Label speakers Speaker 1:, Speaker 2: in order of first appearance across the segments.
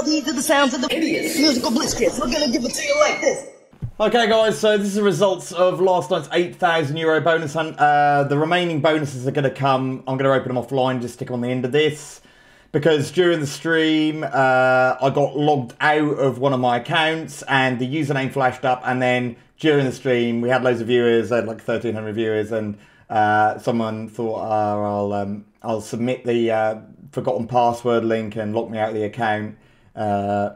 Speaker 1: Now these are the sounds of the idiots. Musical bliss kids. We're gonna give it to you like this.
Speaker 2: Okay, guys, so this is the results of last night's 8,000 euro bonus hunt. Uh, the remaining bonuses are going to come. I'm going to open them offline, just stick them on the end of this. Because during the stream, uh, I got logged out of one of my accounts and the username flashed up. And then during the stream, we had loads of viewers, I had like 1,300 viewers, and uh, someone thought, oh, I'll, um, I'll submit the uh, forgotten password link and lock me out of the account. Uh,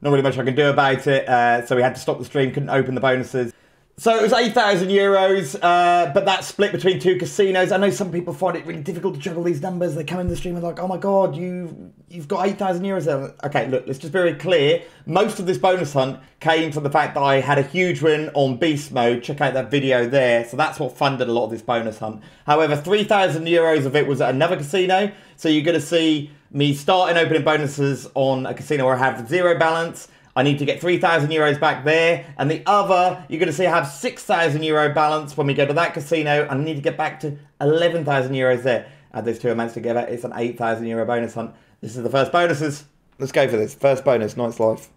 Speaker 2: not really much I can do about it, uh, so we had to stop the stream, couldn't open the bonuses. So it was 8,000 euros, uh, but that's split between two casinos. I know some people find it really difficult to juggle these numbers. They come in the stream and like, oh my god, you, you've got 8,000 euros there. Okay, look, let's just be very clear. Most of this bonus hunt came from the fact that I had a huge win on Beast Mode. Check out that video there. So that's what funded a lot of this bonus hunt. However, 3,000 euros of it was at another casino. So you're going to see me starting opening bonuses on a casino where I have zero balance I need to get 3,000 euros back there. And the other, you're going to see I have 6,000 euro balance when we go to that casino. And I need to get back to 11,000 euros there. Add those two amounts together, it's an 8,000 euro bonus hunt. This is the first bonuses. Let's go for this. First bonus, Night's Life.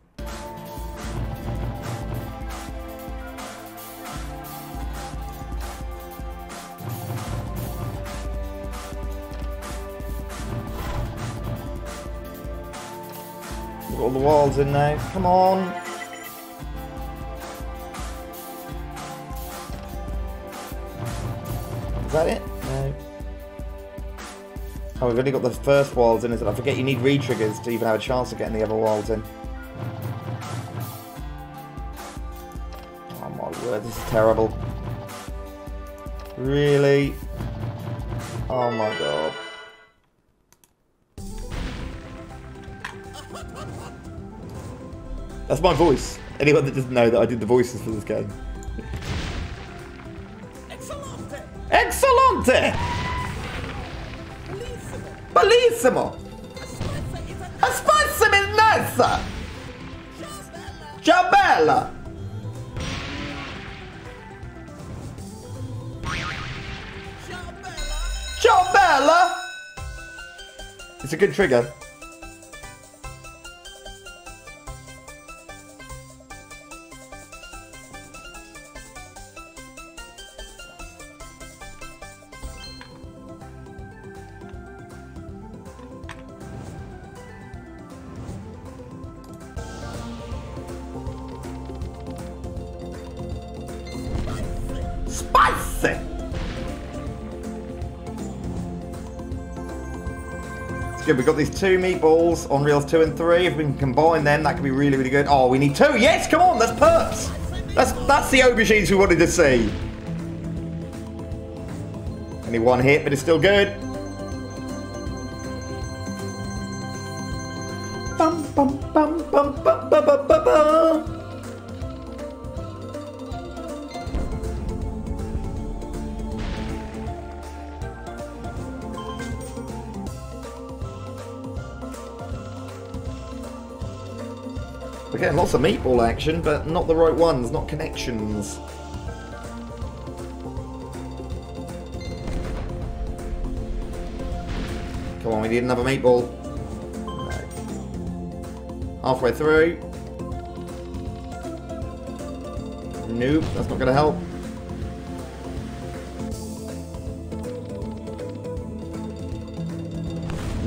Speaker 2: All the walls in now. Come on. Is that it? No. Oh, we've only got the first walls in, is it? I forget you need re-triggers to even have a chance of getting the other walls in. Oh my word, this is terrible. Really? Oh my god. That's my voice. Anyone that doesn't know that I did the voices for this game. Excellente! Excellente! Bellissimo! Aspetta bellezza! Ciao bella! Ciao bella! It's a good trigger. We've got these two meatballs on reels two and three. If we can combine them, that could be really, really good. Oh, we need two. Yes, come on, that's perks. That's that's the aubergines we wanted to see. Only one hit, but it's still good. We're getting lots of meatball action, but not the right ones, not connections. Come on, we need another meatball. Halfway through. Nope, that's not going to help.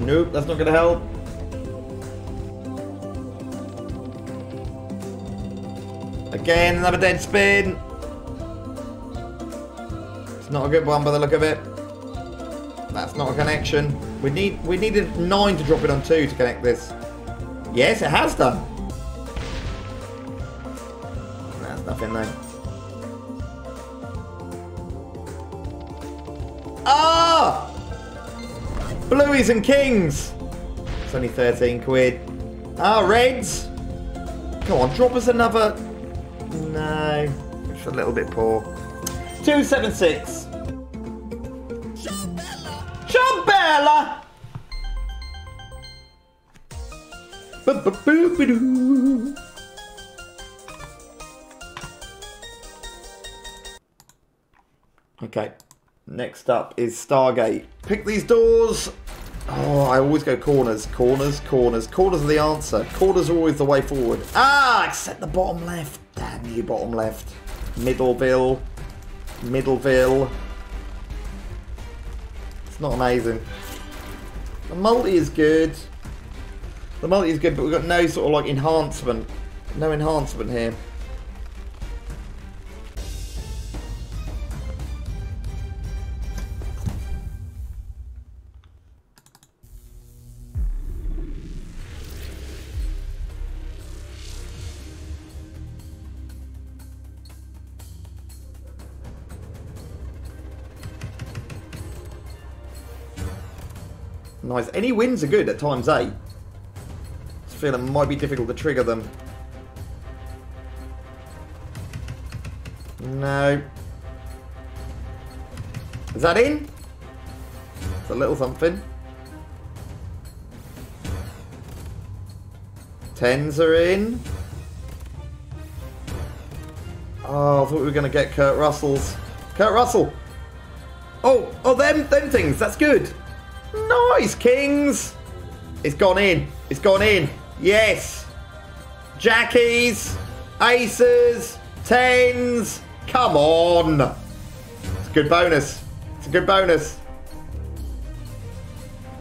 Speaker 2: Nope, that's not going to help. Again, another dead spin. It's not a good one by the look of it. That's not a connection. We need we needed nine to drop it on two to connect this. Yes, it has done. That's nothing though. Ah! Blueies and Kings! It's only 13 quid. Ah, Reds! Come on, drop us another no, it's a little bit poor. 276. Ciao Bella! Okay, next up is Stargate. Pick these doors. Oh, I always go corners, corners, corners. Corners are the answer. Corners are always the way forward. Ah, except the bottom left. Damn you, bottom left. Middleville. Middleville. It's not amazing. The multi is good. The multi is good, but we've got no sort of like enhancement. No enhancement here. Any wins are good at times eight. Just feel it might be difficult to trigger them. No. Is that in? It's a little something. Tens are in. Oh, I thought we were going to get Kurt Russell's. Kurt Russell! Oh, oh, them, them things. That's good. Nice, Kings. It's gone in. It's gone in. Yes. Jackies, aces, tens. Come on. It's a good bonus. It's a good bonus.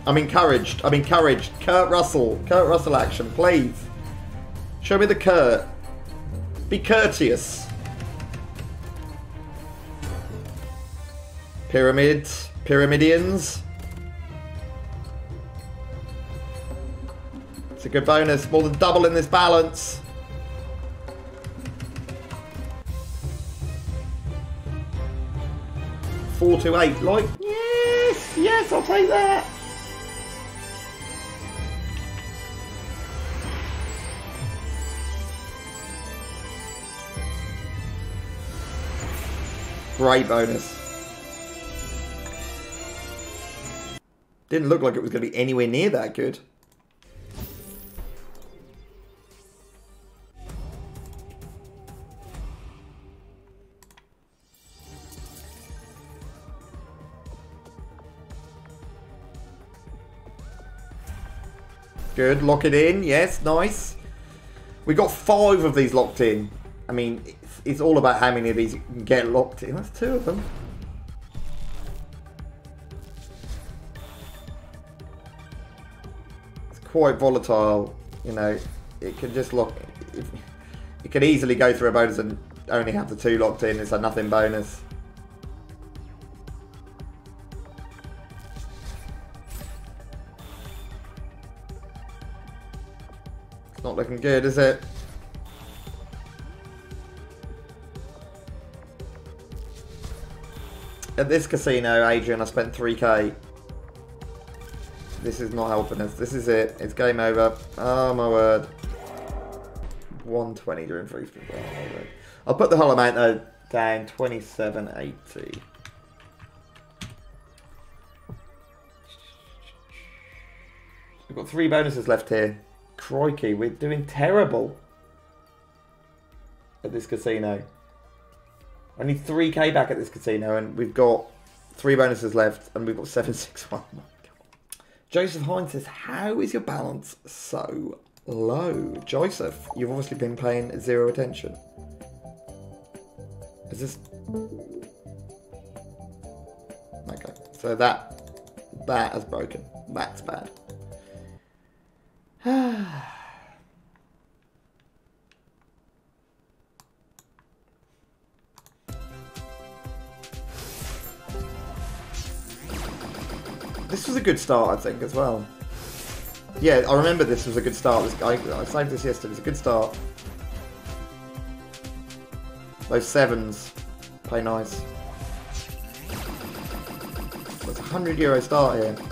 Speaker 2: I'm encouraged. I'm encouraged. Kurt Russell. Kurt Russell action, please. Show me the Kurt. Be courteous. Pyramids. Pyramidians. It's a good bonus. More than double in this balance. Four to eight. Like, yes, yes, I'll take that. Great bonus. Didn't look like it was going to be anywhere near that good. Good, lock it in. Yes, nice. We got five of these locked in. I mean, it's, it's all about how many of these can get locked in. That's two of them. It's quite volatile. You know, it can just lock. It, it could easily go through a bonus and only have the two locked in. It's a nothing bonus. Not looking good, is it? At this casino, Adrian, I spent 3k. This is not helping us. This is it. It's game over. Oh my word. 120 during free spin. I'll put the whole amount though down 2780. We've got three bonuses left here. Crikey, we're doing terrible at this casino. Only 3k back at this casino, and we've got three bonuses left, and we've got 761. Oh Joseph Hines says, How is your balance so low? Joseph, you've obviously been paying zero attention. Is this. Okay, so that. That has broken. That's bad. This was a good start, I think, as well. Yeah, I remember this was a good start. This I, I saved this yesterday. It's a good start. Those sevens play nice. It's a hundred euro start here.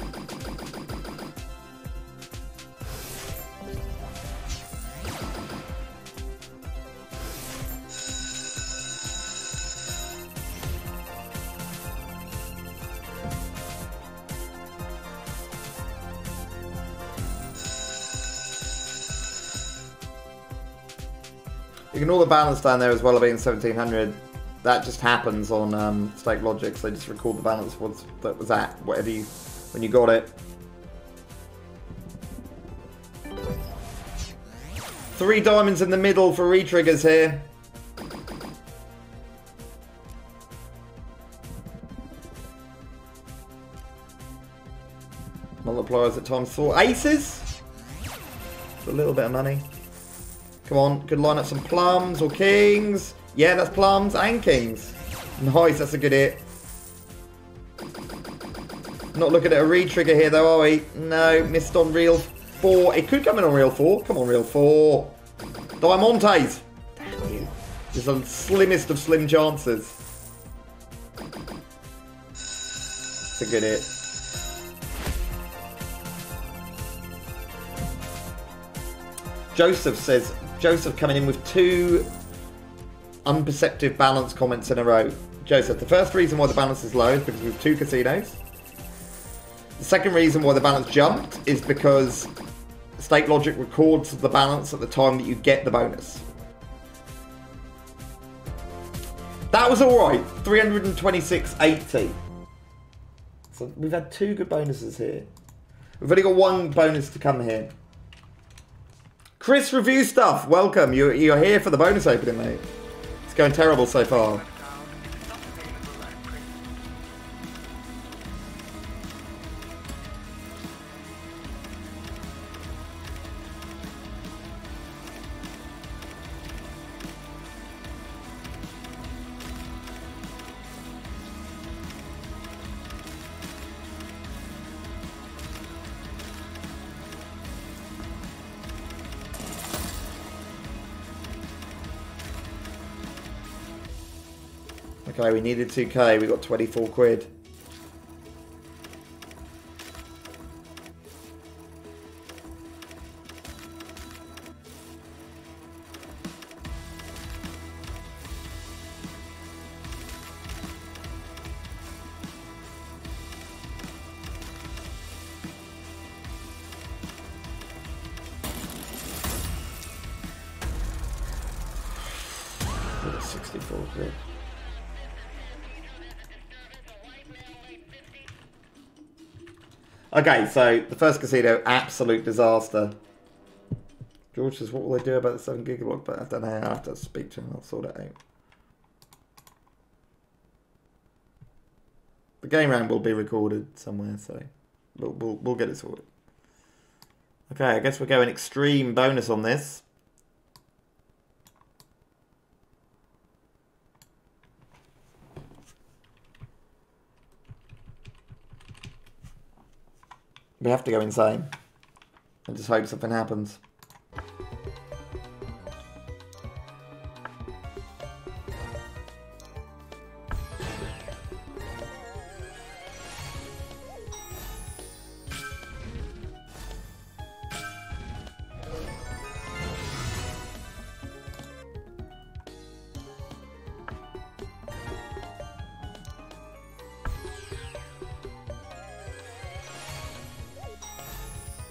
Speaker 2: ignore the balance down there as well of being 1700. That just happens on um, Stakelogic, so they just record the balance was, that was at whatever you, when you got it. Three diamonds in the middle for re-triggers here. Multipliers at times four. Aces? A little bit of money. Come on, could line up some plums or kings. Yeah, that's plums and kings. Nice, that's a good hit. Not looking at a re-trigger here though, are we? No, missed on reel four. It could come in on reel four. Come on, reel four. Diamantes. Damn you. Just the slimmest of slim chances. It's a good hit. Joseph says, Joseph coming in with two unperceptive balance comments in a row. Joseph, the first reason why the balance is low is because we have two casinos. The second reason why the balance jumped is because Stakelogic records the balance at the time that you get the bonus. That was alright. 326.80. So we've had two good bonuses here. We've only got one bonus to come here. Chris Review Stuff, welcome. You're, you're here for the bonus opening, mate. It's going terrible so far. Okay, we needed 2k, we got 24 quid. Okay, so the first casino, absolute disaster. George says, what will they do about the 7 gigabyte? But I don't know, I have to speak to him, I'll sort it out. The game round will be recorded somewhere, so we'll, we'll, we'll get it sorted. Okay, I guess we're going extreme bonus on this. We have to go insane. And just hope something happens.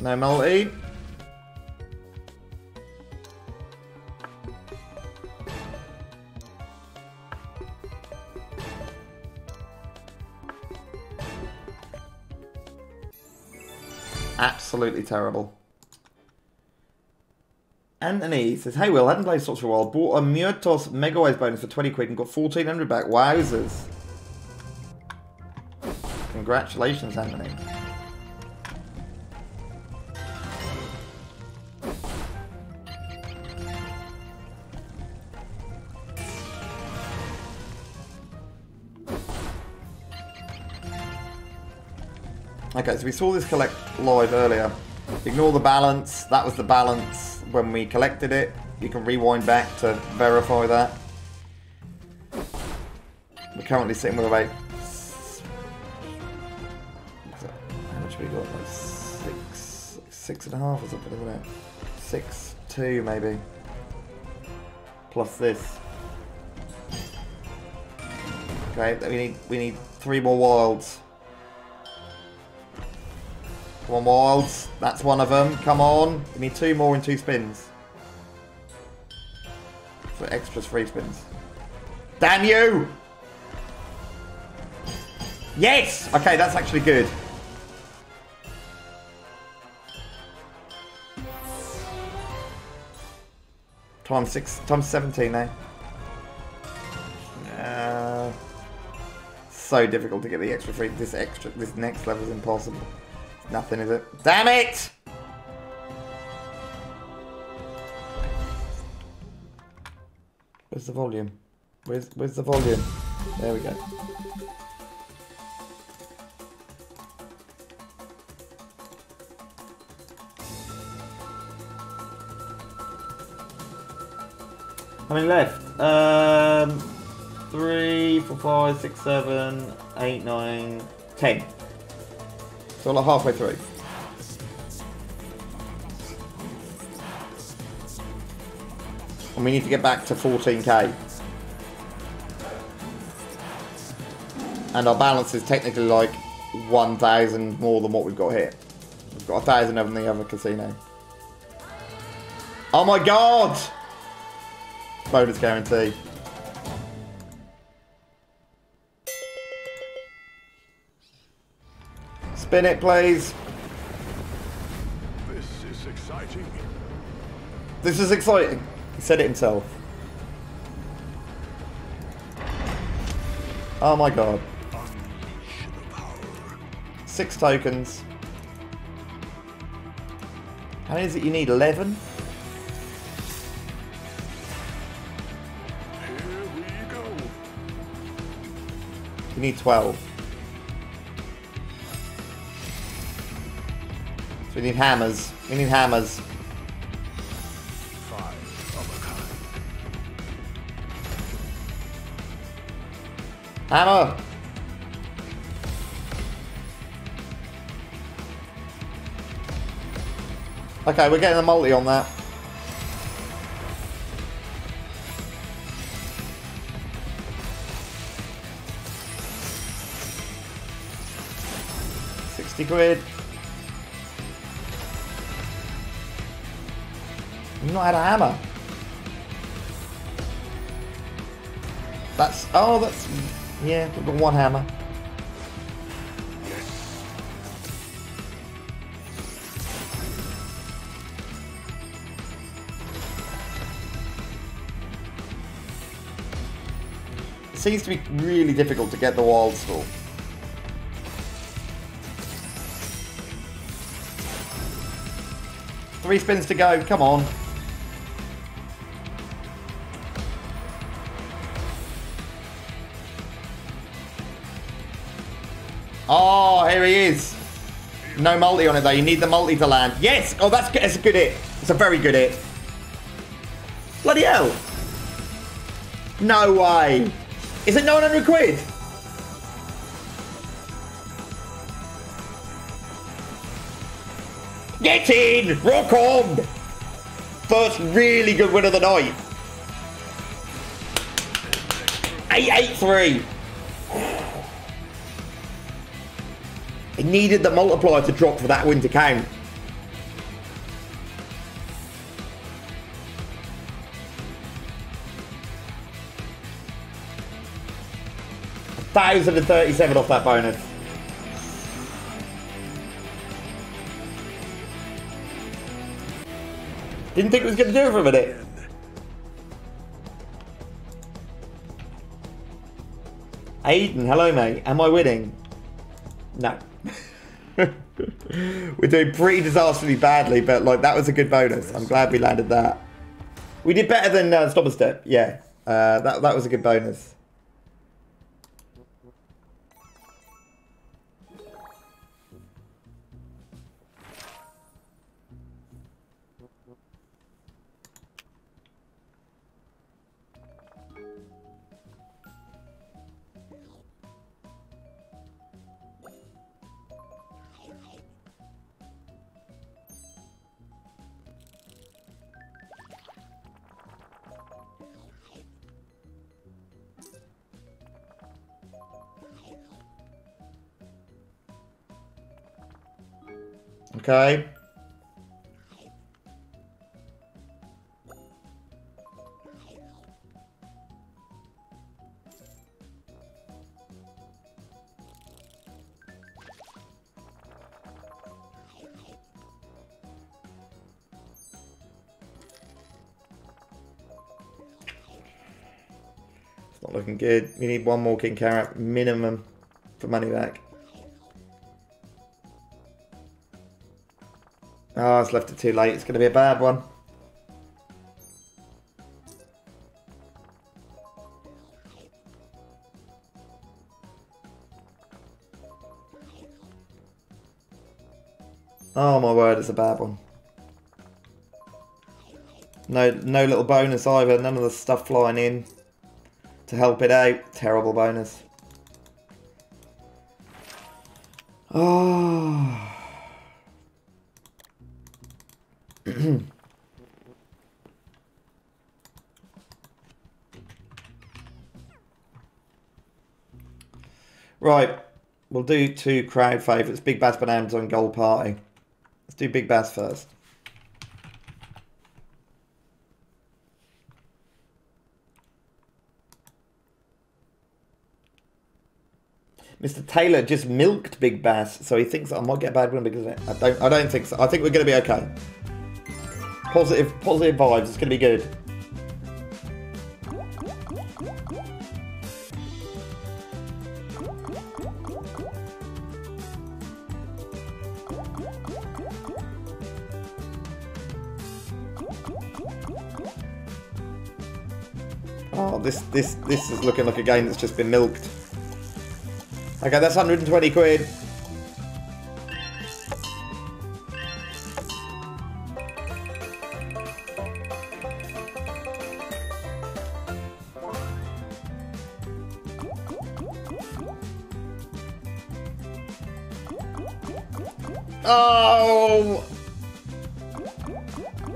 Speaker 2: No multi. Absolutely terrible. Anthony says, Hey Will, hadn't played slots for a while. Bought a Muertos Megaways bonus for 20 quid and got 1400 back. Wowzers. Congratulations, Anthony. Okay, so we saw this collect live earlier. Ignore the balance. That was the balance when we collected it. You can rewind back to verify that. We're currently sitting with about... How much have we got? Like six, six and a half or something, isn't it? Six, two maybe. Plus this. Okay, we need we need three more wilds. Come on, Wilds. That's one of them. Come on. Give me two more in two spins. For extras free spins. Damn you! Yes! Okay, that's actually good. Times six, times 17 now. Uh, so difficult to get the extra free. This extra, this next level is impossible. Nothing, is it? Damn it! Where's the volume? Where's where's the volume? There we go. How many left? Um, three, four, five, six, seven, eight, nine, ten. So like halfway through. And we need to get back to 14k. And our balance is technically like 1,000 more than what we've got here. We've got a thousand over in the other casino. Oh my god! Bonus guarantee. Spin it, please.
Speaker 3: This is exciting.
Speaker 2: This is exciting. He said it himself. Oh my god.
Speaker 3: Unleash the power.
Speaker 2: Six tokens. How many is it you need? 11?
Speaker 3: Here we go.
Speaker 2: You need 12. We need hammers. We need hammers. Hammer! Okay, we're getting a multi on that. Sixty quid. We've not had a hammer. That's oh that's yeah, we've got one hammer. It seems to be really difficult to get the wild stall. Three spins to go, come on. Oh, here he is. No multi on it though, you need the multi to land. Yes! Oh, that's, good. that's a good hit. It's a very good hit. Bloody hell. No way. Is it 900 quid? Get in! Rock on! First really good win of the night. 883. It needed the multiplier to drop for that win to count. Thousand and thirty-seven off that bonus. Didn't think it was going to do it for a minute. Aiden, hello mate. Am I winning? No. We're doing pretty disastrously badly, but like that was a good bonus. I'm glad we landed that. We did better than uh, Stop and Step. Yeah, uh, that that was a good bonus. Okay? It's not looking good. You need one more king carrot minimum for money back. Oh, it's left it too late. It's going to be a bad one. Oh my word, it's a bad one. No, no little bonus either. None of the stuff flying in to help it out. Terrible bonus. Oh. right, we'll do two crowd favourites. Big Bass Bonanza on Gold Party. Let's do Big Bass first. Mr. Taylor just milked Big Bass, so he thinks I might get a bad win because. I don't. I don't think so. I think we're going to be okay. Positive, positive vibes. It's going to be good. Oh, this this this is looking like a game that's just been milked. Okay, that's 120 quid. Oh!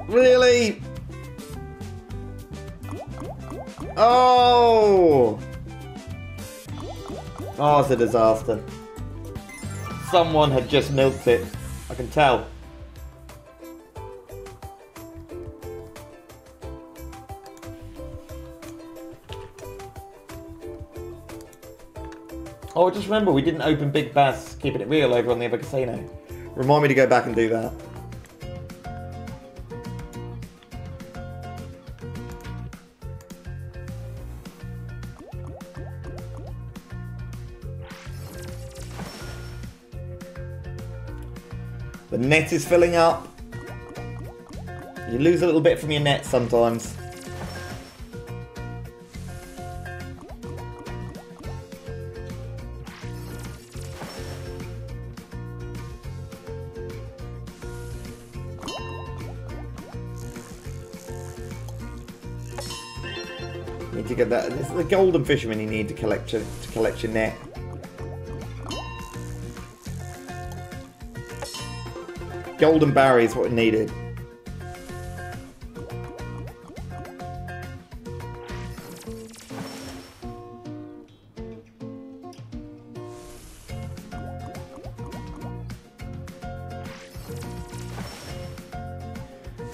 Speaker 2: Really? Oh! Oh, it's a disaster. Someone had just milked it. I can tell. Oh, just remember, we didn't open Big Bass Keeping It Real over on the other casino. Remind me to go back and do that. The net is filling up. You lose a little bit from your net sometimes. Need to get that. Is the golden fisherman you need to collect your to collect your net. Golden Barry is what we needed.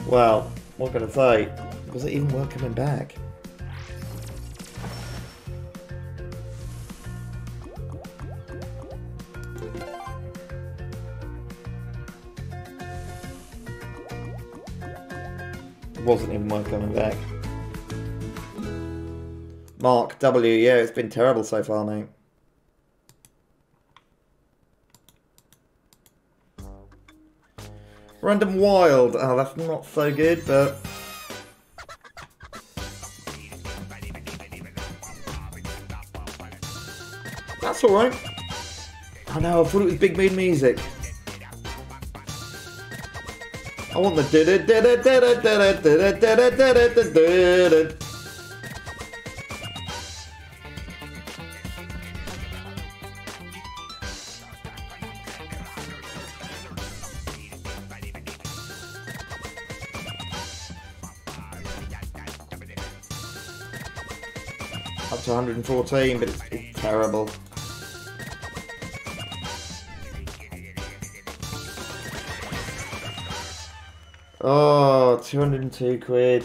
Speaker 2: Well, what can I say? Was it even worth coming back? Wasn't even worth coming back. Mark W, yeah, it's been terrible so far, mate. Random Wild. Oh, that's not so good, but... That's alright. I know, I thought it was Big Moon Music. Da da da Up to 114, but it's, it's terrible. Oh, 202 quid.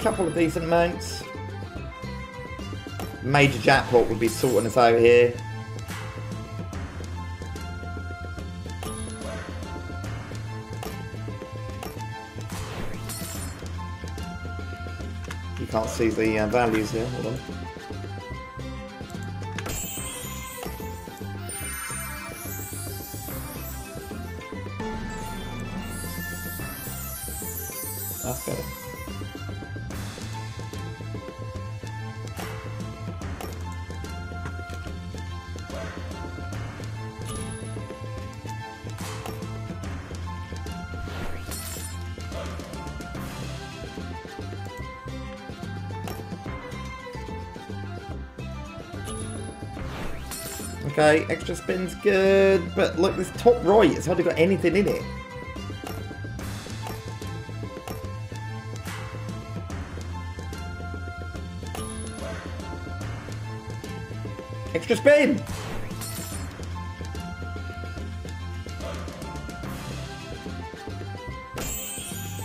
Speaker 2: Couple of decent amounts. Major jackpot would be sorting us out here. Can't see the uh, values here. Hold on. That's better. Okay, extra spin's good, but look, this top right, it's hardly got anything in it. Extra spin!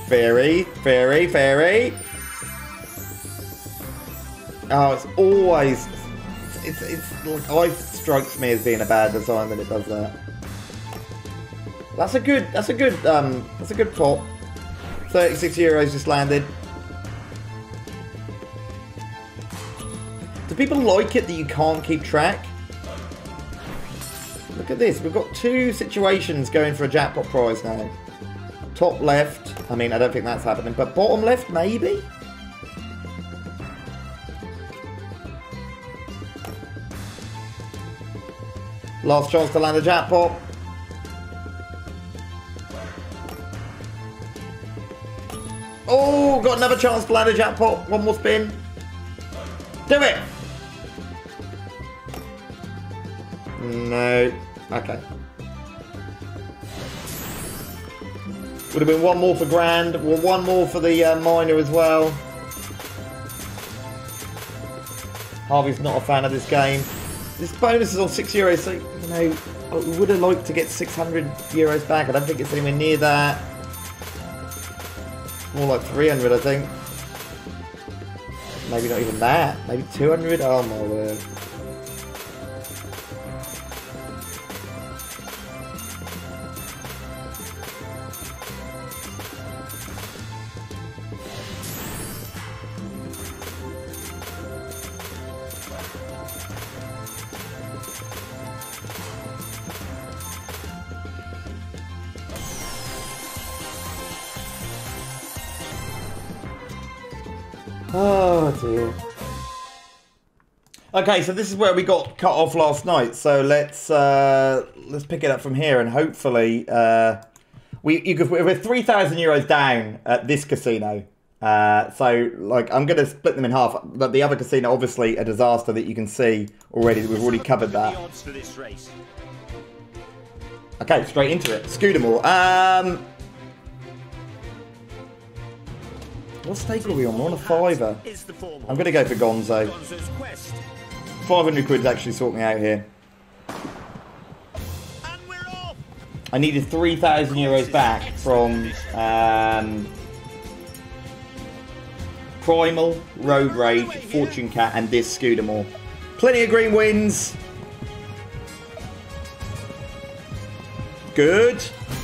Speaker 2: Fairy, fairy, fairy. Oh, it's always it's it's always strikes me as being a bad design that it does that. That's a good that's a good um that's a good pop. 36 euros just landed. Do people like it that you can't keep track? Look at this, we've got two situations going for a jackpot prize now. Top left, I mean I don't think that's happening, but bottom left maybe? Last chance to land a jackpot. Oh, got another chance to land a jackpot. One more spin. Do it! No. Okay. Would have been one more for grand. Well, one more for the uh, minor as well. Harvey's not a fan of this game. This bonus is on 6 euros, so, you know, I would have liked to get 600 euros back. I don't think it's anywhere near that. More like 300, I think. Maybe not even that. Maybe 200? Oh my word. Okay, so this is where we got cut off last night. So let's uh, let's pick it up from here, and hopefully uh, we you could, we're three thousand euros down at this casino. Uh, so like I'm gonna split them in half. But the other casino, obviously, a disaster that you can see already. We've already covered that. Okay, straight into it. Scudamore. Um, what stake are we on? We're on a fiver. I'm to go for Gonzo. 500 quid's actually sort me out here. I needed 3,000 euros back from um, Primal, Road Rage, Fortune Cat, and this Scudamore. Plenty of green wins. Good.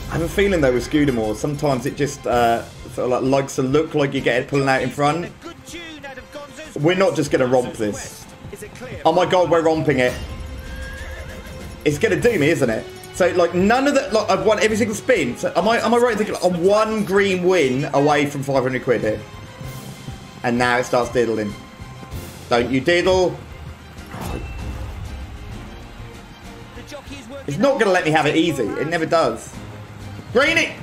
Speaker 2: I have a feeling though with Scudamore, sometimes it just uh, sort of like likes to look like you get it pulling out in front. We're not just going to romp this. Oh my god, we're romping it. It's to do me, isn't it? So, like, none of the... Like, I've won every single spin. So, am I, am I right in thinking like, I'm one green win away from 500 quid here? And now it starts diddling. Don't you diddle. It's not to let me have it easy. It never does. Green it.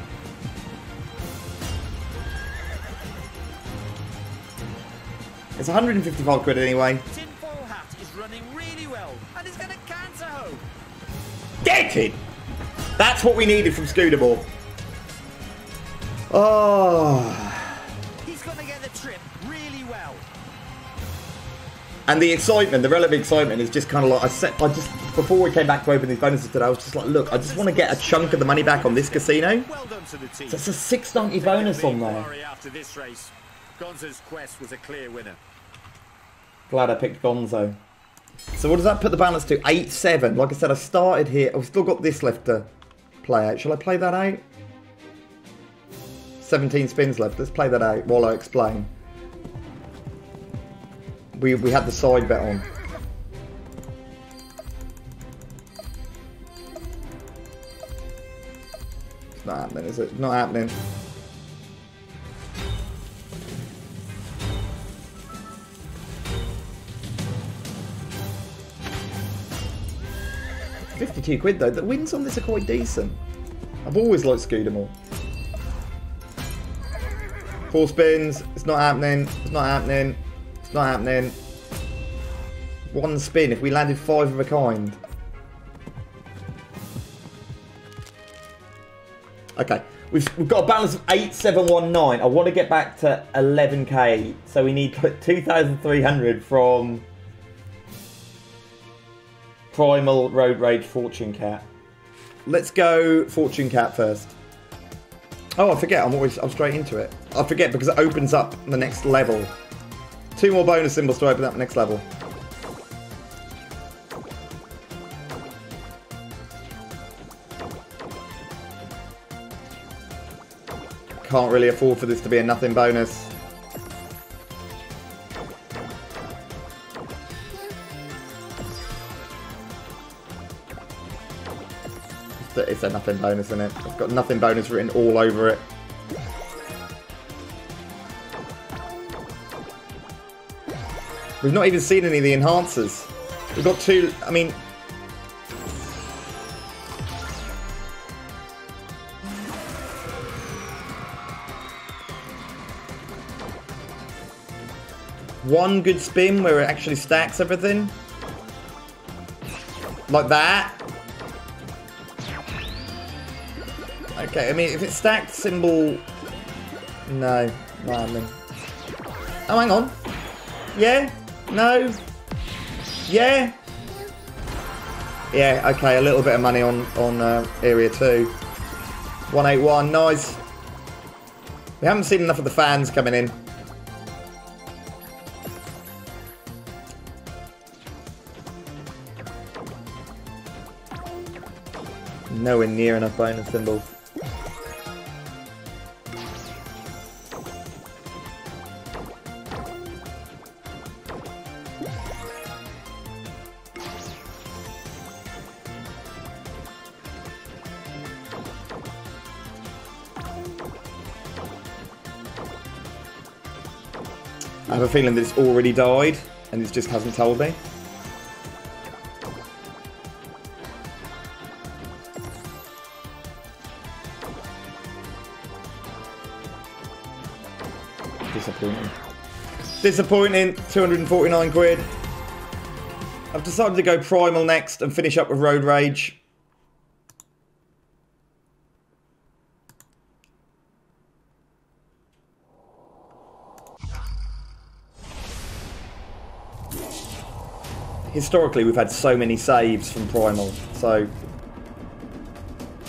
Speaker 2: It's 155 quid anyway. Get! That's what we needed from Scudamore. Oh. Ah.
Speaker 4: He's going to get the trip really well.
Speaker 2: And the excitement, the relative excitement is just kind of like, I set, I just, before we came back to open these bonuses today, I was just like, look, I just want to get a chunk of the money back on this casino.
Speaker 4: Well done to the team.
Speaker 2: So it's a 690 bonus on there.
Speaker 4: After this race, Gonzo's quest was a clear winner.
Speaker 2: Glad I picked Gonzo. So what does that put the balance to? 8-7. Like I said, I started here. I've still got this left to play out. Shall I play that out? 17 spins left. Let's play that out while I explain. We, we had the side bet on. It's not happening, is it? Not happening. Fifty-two quid though. The wins on this are quite decent. I've always liked Scudamore. Four spins. It's not happening. It's not happening. It's not happening. One spin. If we landed five of a kind. Okay. We've, we've got a balance of 8719. I want to get back to 11k. So we need 2,300 from Primal, Road Rage, Fortune Cat. Let's go Fortune Cat first. Oh, I forget. I'm always I'm straight into it. I forget because it opens up the next level. Two more bonus symbols to open up the next level. Can't really afford for this to be a nothing bonus. It's nothing bonus, isn't it? It's got nothing bonus written all over it. We've not even seen any of the enhancers. We've got two, I mean... One good spin where it actually stacks everything. Like that. Okay, I mean, if it's stacked symbol... No, not happening. Oh, hang on. Yeah? No? Yeah? Yeah, okay, a little bit of money on, on uh, Area 2. 181, nice. We haven't seen enough of the fans coming in. Nowhere near enough bonus symbols. Feeling that it's already died and it just hasn't told me. Disappointing. Disappointing, 249 quid. I've decided to go Primal next and finish up with Road Rage. Historically, we've had so many saves from Primal, so...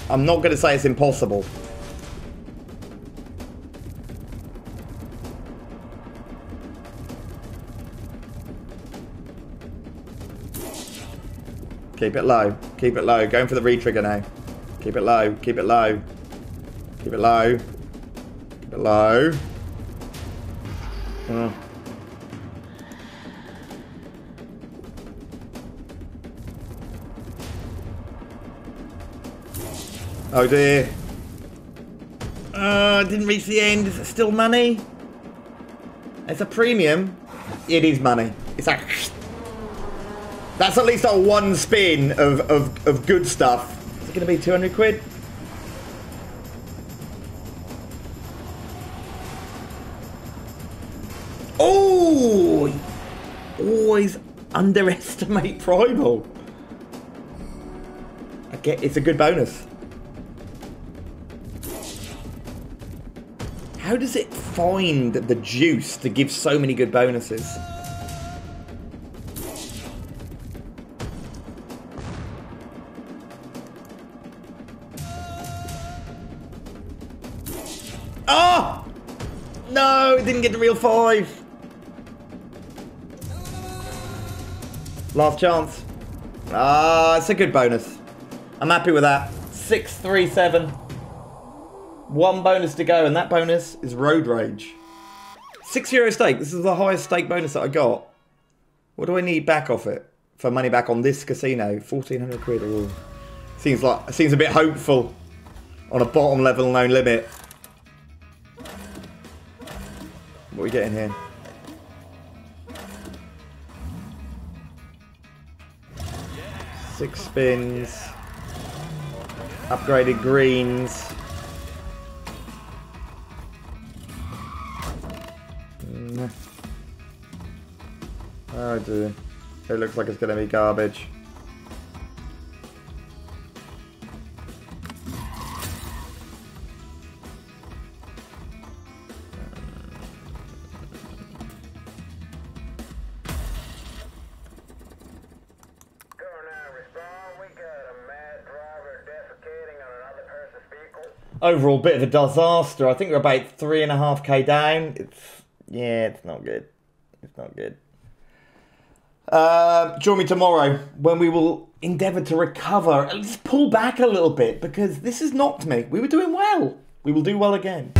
Speaker 2: I'm not going to say it's impossible. Keep it low. Keep it low. Going for the re-trigger now. Keep it low. Keep it low. Keep it low. Keep it low. Oh. Oh dear. Uh, didn't reach the end. Is it still money? It's a premium. It is money. It's like... That's at least a one spin of, of, of good stuff. Is it going to be 200 quid? Oh! Always underestimate Primal. I get it's a good bonus. How does it find the juice to give so many good bonuses? Oh! No, it didn't get the real five. Last chance. Ah, it's a good bonus. I'm happy with that. Six, three, seven. One bonus to go, and that bonus is Road Rage. Six euro stake. This is the highest stake bonus that I got. What do I need back off it for money back on this casino? Fourteen hundred quid. Ooh. Seems like seems a bit hopeful on a bottom level Nolimit. What are we getting here? Six spins. Upgraded greens. It looks like it's going to be garbage. Overall, bit of a disaster. I think we're about three and a half k down. It's yeah, it's not good. It's not good. Uh, join me tomorrow when we will endeavour to recover, at least pull back a little bit because this has knocked me. We were doing well. We will do well again.